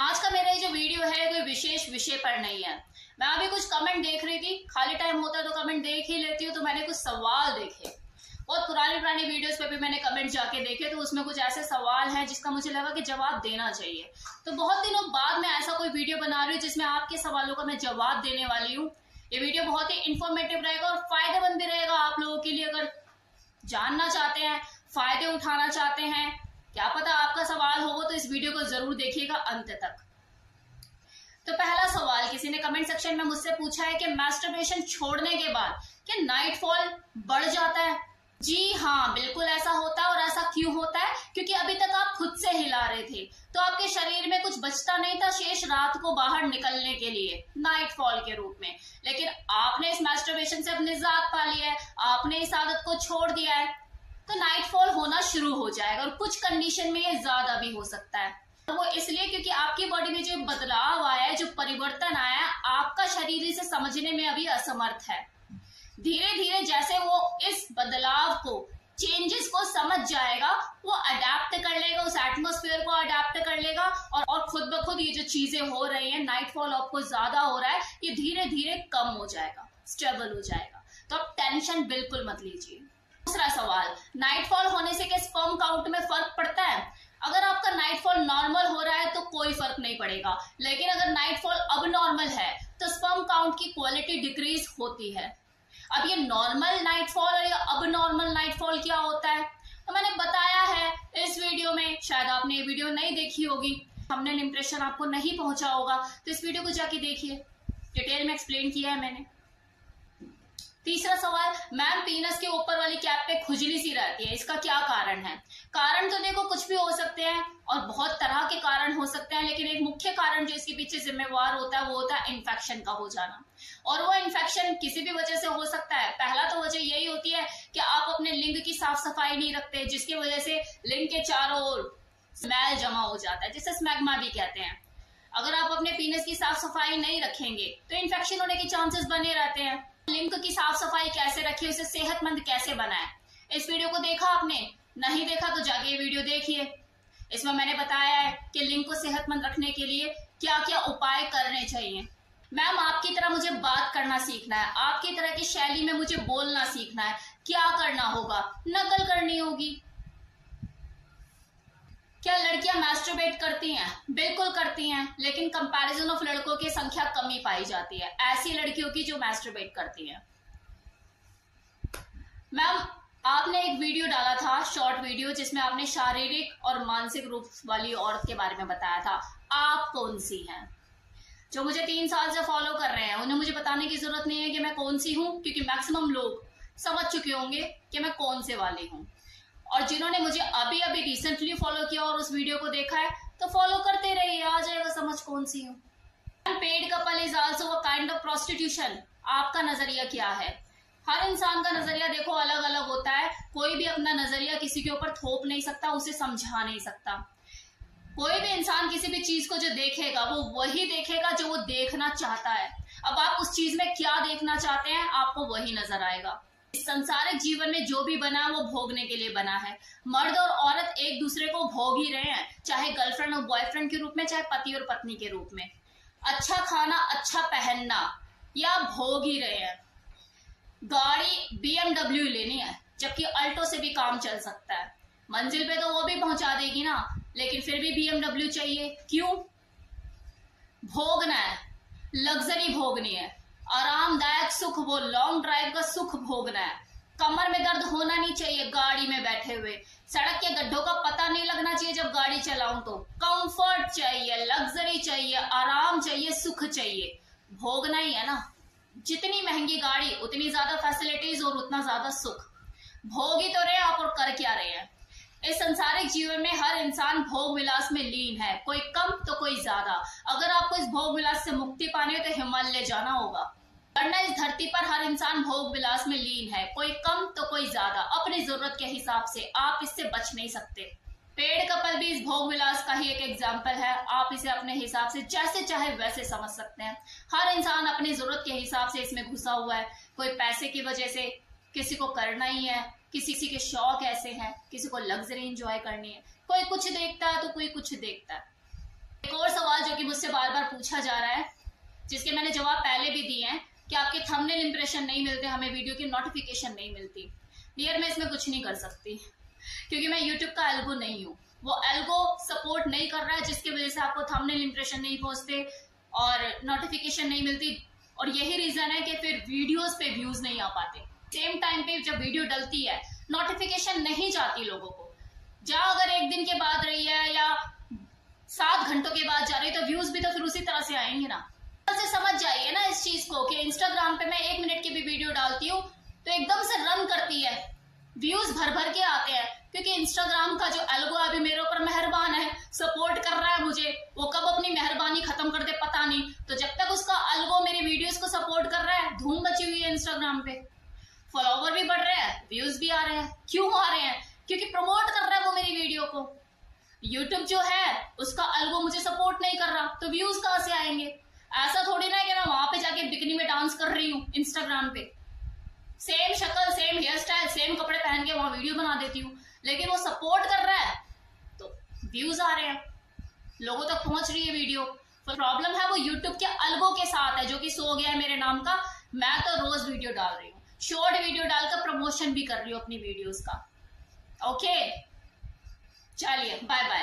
आज का मेरा ये जो वीडियो है, कोई विशेष विषय पर नहीं है। मैं अभी कुछ कमेंट देख रही थी, खाली टाइम होता है तो कमेंट देख ही लेती हूँ तो मैंने कुछ सवाल देखे। बहुत पुरानी पुरानी वीडियोस पे भी मैंने कमेंट जाके देखे तो उसमें कुछ ऐसे सवाल हैं जिसका मुझे लगा कि जवाब देना चाहिए। तो बहुत दिनों बाद मैं ऐसा कोई वीडियो बना रही हूँ जिसमें आपके सवालों का मैं जवाब देने वाली हूँ। ये वीडियो बहुत ही इन्फॉर्मेटिव रहेगा और फ़ायदेमंद भी रहेगा आप लोगों के लिए, अगर जानना चाहते हैं, फ़ायदे उठाना चाहते हैं क्या पता आपका सवाल हो तो इस वीडियो को ज़रूर देखिएगा अंत तक। तो पहला सवाल, किसी ने कमेंट सेक्शन में मुझसे पूछा है कि मास्टरबेशन छोड़ने के बाद क्या नाइटफॉल बढ़ जाता है? जी हाँ बिल्कुल ऐसा होता है और ऐसा क्यों होता है? क्योंकि अभी तक आप खुद से हिला रहे थे। तो आपके शरीर में कुछ बचता नहीं था शेष रात को बाहर निकलने के लिए नाइटफॉल के रूप में। लेकिन आपने इस मास्टरबेशन से अपनी जात पा लिया है, आपने इस आदत को छोड़ दिया है। तो नाइटफॉल होना शुरू हो जाएगा और कुछ कंडीशन में ये ज़्यादा भी हो सकता है। तो वो इसलिए क्योंकि आपकी बॉडी में जो बदलाव आया है, जो परिवर्तन आया है, आपका शरीर इसे समझने में अभी असमर्थ है। धीरे धीरे जैसे वो इस बदलाव को चेंजेस को समझ जाएगा, वो अडेप्ट कर लेगा, उस एटमोस्फेयर को अडेप्ट कर लेगा और और खुद ब खुद ये जो चीज़ें हो रही हैं नाइटफॉल आपको ज़्यादा हो रहा है, ये धीरे धीरे कम हो जाएगा स्टेबल हो जाएगा। तो आप टेंशन बिल्कुल मत लीजिए। दूसरा सवाल नाइटफॉल होने से क्या स्पर्म काउंट में फ़र्क पड़ता है? अगर आपका नाइटफॉल नॉर्मल हो रहा है तो कोई फ़र्क नहीं पड़ेगा। लेकिन अगर नाइटफॉल अब नॉर्मल है तो स्पर्म काउंट की क्वालिटी डिक्रीज होती है। अब ये नॉर्मल नाइटफॉल और ये अब नॉर्मल नाइटफॉल क्या होता है? तो मैंने बताया है इस वीडियो में, शायद आपने ये वीडियो नहीं देखी होगी। हमने इंप्रेशन आपको नहीं पहुँचा होगा। तो इस वीडियो को जाके देखिए। डिटेल में एक्सप्लेन किया है मैंने। तीसरा सवाल, मैम पीनस के ऊपर वाली कैप पे खुजली सी रहती है, इसका क्या कारण है? कारण तो देखो, कुछ भी हो सकते हैं और बहुत तरह के कारण हो सकते हैं, लेकिन एक मुख्य कारण जो इसके पीछे जिम्मेवार होता है, वो होता है इन्फेक्शन का हो जाना। और वो इन्फेक्शन किसी भी वजह से हो सकता है। पहला तो वजह यही होती है कि आप अपने लिंग की साफ़ सफ़ाई नहीं रखते, जिसकी वजह से लिंग के चारों ओर स्मैल जमा हो जाता है, जिसे स्मैगमा भी कहते हैं। अगर आप अपने पीनस की साफ़ सफ़ाई नहीं रखेंगे तो इन्फेक्शन होने के चांसेस बने रहते हैं। लिंक की साफ़ सफ़ाई कैसे रखें, उसे सेहतमंद कैसे बनाए? इस वीडियो को देखा आपने? नहीं देखा तो जाके ये वीडियो देखिए। इसमें मैंने बताया है कि लिंग को सेहतमंद रखने के लिए क्या क्या उपाय करने चाहिए। मैम, आपकी तरह मुझे बात करना सीखना है। आपकी तरह की शैली में मुझे बोलना सीखना है। क्या करना होगा? नकल करनी होगी। क्या लड़कियाँ मैस्ट्रोबेट करती हैं? बिल्कुल करती हैं, लेकिन कंपैरिजन ऑफ़ लड़कों की संख्या कमी पाई जाती है। ऐसी लड़कियों की जो मैस्ट्रोबेट करती हैं। मैम, आपने एक वीडियो डाला था शॉर्ट वीडियो जिसमें आपने शारीरिक और मानसिक रूप वाली औरत के बारे में बताया था। आप कौन सी हैं? जो मुझे तीन साल से फॉलो कर रहे हैं, उन्हें मुझे बताने की ज़रूरत नहीं है कि मैं कौन सी हूँ, क्योंकि मैक्सिमम लोग समझ चुके होंगे कि मैं कौन से वाली हूँ। और जिन्होंने मुझे अभी अभी रिसेंटली फॉलो किया और उस वीडियो को देखा है तो फॉलो करते रहिए। आ जाएगा समझ कौन सी हूँ। Paid couple is also a kind of prostitution आपका नज़रिया क्या है? हर इंसान का नज़रिया देखो अलग अलग होता है। कोई भी अपना नज़रिया किसी के ऊपर थोप नहीं सकता, उसे समझा नहीं सकता। कोई भी इंसान किसी भी चीज़ को जो देखेगा, वो वही देखेगा जो वो देखना चाहता है। अब आप उस चीज़ में क्या देखना चाहते हैं, आपको वही नज़र आएगा। संसारिक जीवन में जो भी बना, वो भोगने के लिए बना है। मर्द और औरत एक दूसरे को भोग ही रहे हैं, चाहे गर्लफ्रेंड और बॉयफ्रेंड के रूप में, चाहे पति और पत्नी के रूप में। अच्छा खाना अच्छा पहनना, या भोग ही रहे हैं। गाड़ी बीएमडब्ल्यू लेनी है, जबकि अल्टो से भी काम चल सकता है। मंजिल पे तो वो भी पहुँचा देगी ना, लेकिन फिर भी बीएमडब्ल्यू चाहिए। क्यों? भोगना है लग्जरी भोगनी है। आरामदायक सुख वो लॉन्ग ड्राइव का सुख भोगना है। कमर में दर्द होना नहीं चाहिए गाड़ी में बैठे हुए। सड़क के गड्ढों का पता नहीं लगना चाहिए जब गाड़ी चलाऊं तो। कंफर्ट चाहिए लग्जरी चाहिए, आराम चाहिए, सुख चाहिए। भोगना ही है ना। जितनी महँगी गाड़ी, उतनी ज़्यादा फैसिलिटीज़ और उतना ज़्यादा सुख। भोग ही तो रहे आप और कर क्या रहे हैं? इस संसारिक जीवन में हर इंसान भोग विलास में लीन है। कोई कम तो कोई ज़्यादा। अगर आपको इस भोग विलास से मुक्ति पानी हो तो हिमालय जाना होगा। वरना इस धरती पर हर इंसान भोग विलास में लीन है। कोई कम तो कोई ज़्यादा। अपनी ज़रूरत के हिसाब से आप इससे बच नहीं सकते। पेड़ कपल भी इस भोग विलास का ही एक एग्ज़ाम्पल है। आप इसे अपने हिसाब से जैसे चाहे वैसे समझ सकते हैं। हर इंसान अपनी ज़रूरत के हिसाब से इसमें घुसा हुआ है। कोई पैसे की वजह से किसी को करना ही है। किसी किसी के शौक ऐसे हैं। किसी को लग्जरी इंजॉय करनी है। कोई कुछ देखता है तो कोई कुछ देखता है। एक और सवाल जो कि मुझसे बार बार पूछा जा रहा है, जिसके मैंने जवाब पहले भी दिए हैं। कि इंप्रेशन नहीं मिलते, हमें वीडियो की नोटिफिकेशन नहीं मिलती। डियर मैं इसमें कुछ नहीं कर सकती। क्योंकि मैं यूट्यूब का एल्गो नहीं हूँ। वो एल्गो सपोर्ट नहीं कर रहा है, जिसकी वजह से आपको थंबनेल इंप्रेशन नहीं पहुँचते और नोटिफिकेशन नहीं मिलती। और यही रीजन है कि फिर वीडियोस पे व्यूज़ नहीं आ पाते। सेम टाइम पे जब वीडियो डलती है नोटिफिकेशन नहीं जाती लोगों को। जहाँ अगर एक दिन के बाद रही है या सात घंटों के बाद जा रही है तो व्यूज़ भी तो फिर उसी तरह से आएँगे ना। से समझ जाइए ना इस चीज़ को कि इंस्टाग्राम पे मैं एक मिनट की भी वीडियो डालती हूँ तो एकदम से रन करती है। व्यूज़ भर भर के आते हैं, क्योंकि इंस्टाग्राम का जो एल्गो अभी मेरे ऊपर मेहरबान है सपोर्ट कर रहा है मुझे, वो कब अपनी मेहरबानी खत्म कर दे पता नहीं। तो जब तक उसका एल्गो मेरी वीडियोस को सपोर्ट कर रहा है, धूम मची हुई है इंस्टाग्राम पे। फॉलोवर भी बढ़ रहे हैं व्यूज़ भी आ रहे हैं। क्यों आ रहे हैं? क्योंकि प्रमोट कर रहा है वो मेरी वीडियो को। यूट्यूब जो है, उसका एल्गो मुझे सपोर्ट नहीं कर रहा तो व्यूज़ कहाँ से आएँगे? ऐसा थोड़ी ना कि मैं वहाँ पे जाके बिकनी में डांस कर रही हूँ इंस्टाग्राम पे। सेम शक्ल सेम हेयर स्टाइल सेम कपड़े पहन के वहाँ वीडियो बना देती हूँ। लेकिन वो सपोर्ट कर रहा है तो व्यूज़ आ रहे हैं। लोगों तक पहुँच रही है वीडियो प्रॉब्लम है वो यूट्यूब के अलगों के साथ है, जो कि सो गया है मेरे नाम का। मैं तो रोज वीडियो डाल रही हूँ। शॉर्ट वीडियो डालकर प्रमोशन भी कर रही हूँ अपनी वीडियोस का। ओके चलिए बाय बाय